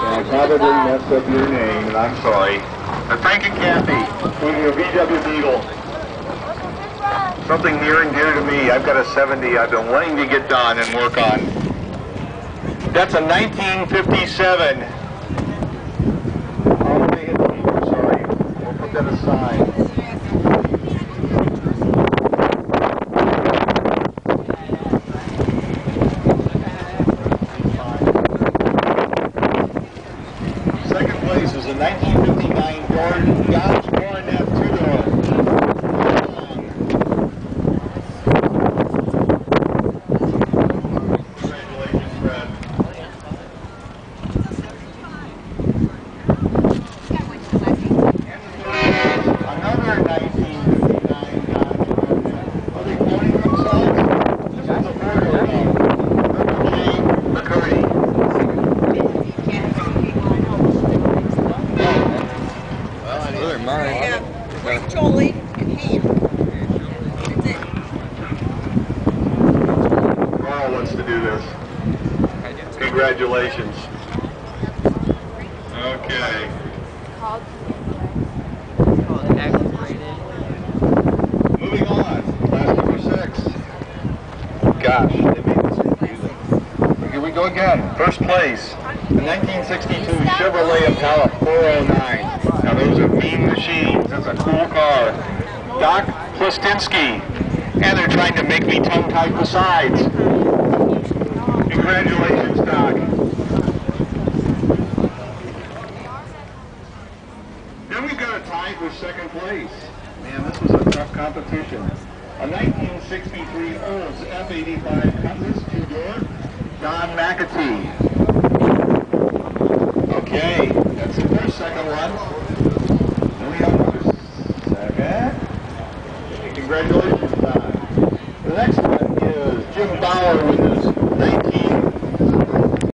probably messed up your name, and I'm sorry. But Frank and Kathy, with your VW Beetle. Something near and dear to me. I've got a 70 I've been wanting to get done and work on. That's a 1957. Oh, they hit me. I'm sorry. We'll put that aside. Second place is a 1959 Dodge Dodge Those are mine. Yeah, Frank Jolie and Ham. That's it. Carl wants to do this. Congratulations. Okay. Moving on. Class number six. Gosh, we go again. First place. The 1962 Chevrolet Impala 409. Now those are mean machines. That's a cool car. Doc Plastinski. And they're trying to make me tongue-tied besides. Congratulations, Doc. Then we've got a tie for second place. Man, this was a tough competition. A 1963 Olds F85 Cutlass two-door, Don McAtee. Okay, that's the first second one. Then we have another second. Congratulations, Don. The next one is Jim Bauer with his 19